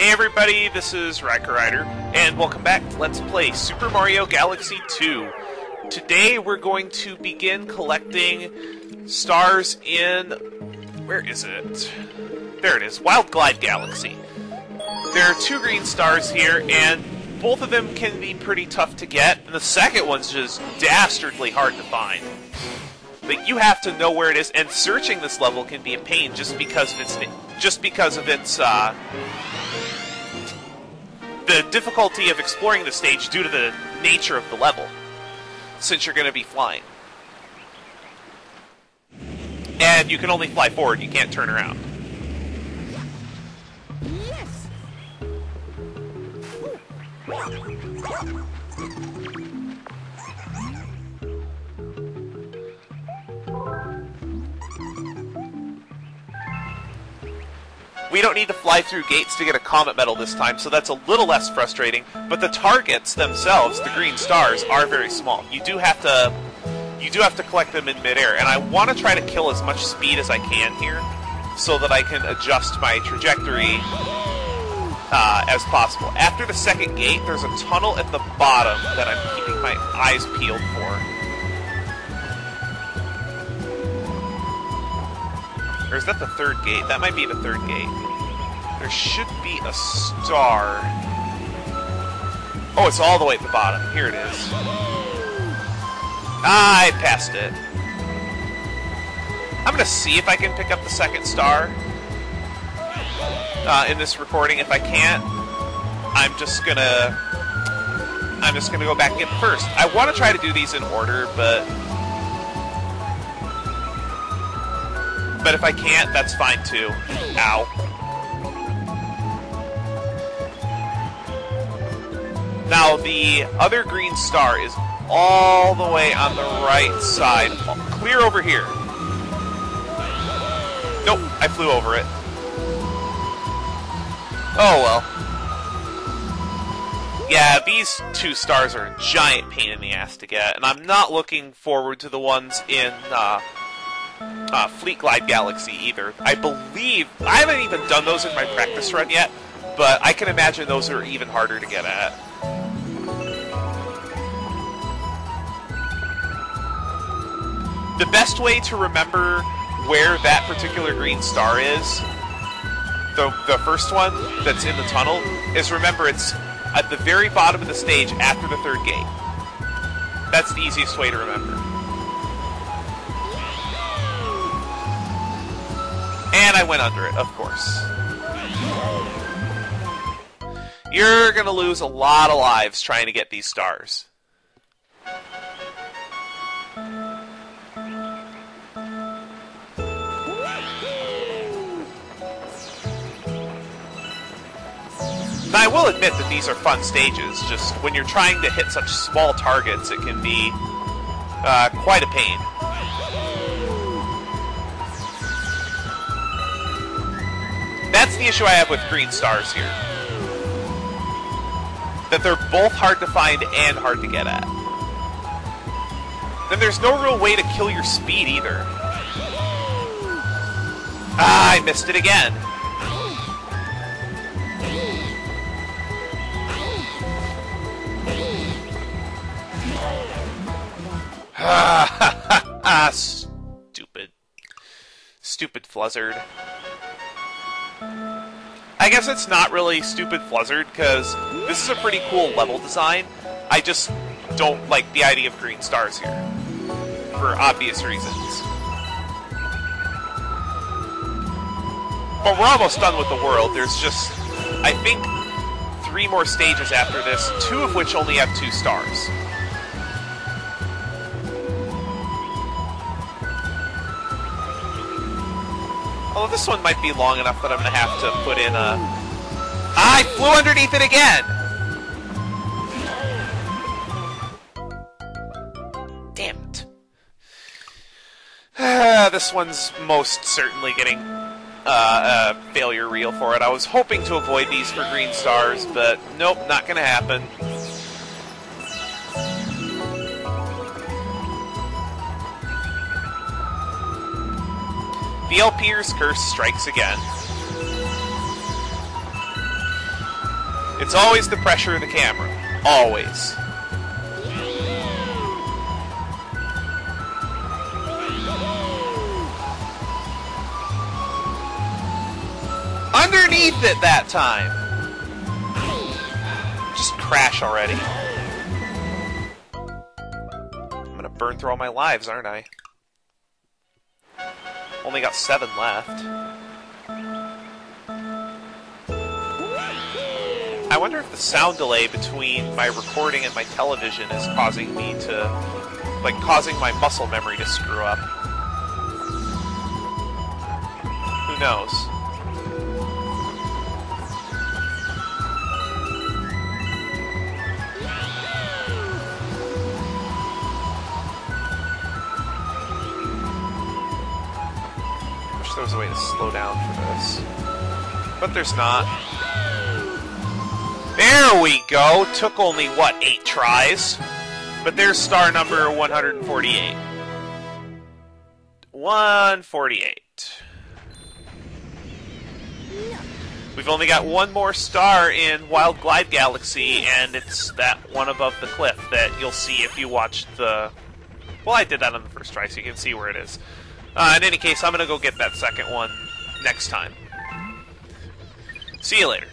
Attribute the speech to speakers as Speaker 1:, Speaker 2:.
Speaker 1: Hey everybody, this is RaikouRider, and welcome back to Let's Play Super Mario Galaxy 2. Today we're going to begin collecting stars in... where is it? There it is, Wild Glide Galaxy. There are two green stars here, and both of them can be pretty tough to get, and the second one's just dastardly hard to find. But you have to know where it is, and searching this level can be a pain just because of its just because of its uh, the difficulty of exploring the stage due to the nature of the level, since you're going to be flying. And you can only fly forward, you can't turn around.
Speaker 2: Yes.
Speaker 1: We don't need to fly through gates to get a Comet Medal this time, so that's a little less frustrating, but the targets themselves, the green stars, are very small. You do have to you do have to collect them in midair, and I want to try to kill as much speed as I can here, so that I can adjust my trajectory uh, as possible. After the second gate, there's a tunnel at the bottom that I'm keeping my eyes peeled for. Or is that the third gate? That might be the third gate. There should be a star. Oh, it's all the way at the bottom. Here it is. I passed it. I'm gonna see if I can pick up the second star uh, in this recording. If I can't, I'm just gonna I'm just gonna go back and get first. I want to try to do these in order, but but if I can't, that's fine too. Ow. Now the other green star is all the way on the right side. Clear over here. Nope, I flew over it. Oh well. Yeah, these two stars are a giant pain in the ass to get, and I'm not looking forward to the ones in uh, uh, Fleet Glide Galaxy either. I believe I haven't even done those in my practice run yet, but I can imagine those are even harder to get at. The best way to remember where that particular green star is, the, the first one that's in the tunnel, is remember it's at the very bottom of the stage after the third gate. That's the easiest way to remember. And I went under it, of course. You're gonna lose a lot of lives trying to get these stars. Now, I will admit that these are fun stages, just when you're trying to hit such small targets, it can be uh, quite a pain. The issue I have with green stars here. That they're both hard to find and hard to get at. Then there's no real way to kill your speed either. Ah, I missed it again. Ah, stupid. Stupid Fluzzard. I guess it's not really stupid Fluzzard, because this is a pretty cool level design. I just don't like the idea of green stars here. For obvious reasons. But we're almost done with the world. There's just, I think, three more stages after this, two of which only have two stars. Although this one might be long enough that I'm to have to put in a... I flew underneath it again! Damn it. this one's most certainly getting uh, a failure reel for it. I was hoping to avoid these for green stars, but nope, not to happen. The LPer's curse strikes again. It's always the pressure of the camera. Always. Underneath it that time. Just crash already. I'm gonna burn through all my lives, aren't I? Only got seven left. I wonder if the sound delay between my recording and my television is causing me to, like, causing my muscle memory to screw up. Who knows? Wish there was a way to slow down for this. But there's not. There we go. Took only, what, eight tries? But there's star number 148. 148. We've only got one more star in Wild Glide Galaxy, and it's that one above the cliff that you'll see if you watch the. Well, I did that on the first try, so you can see where it is. Uh, in any case, I'm going to go get that second one next time. See you later.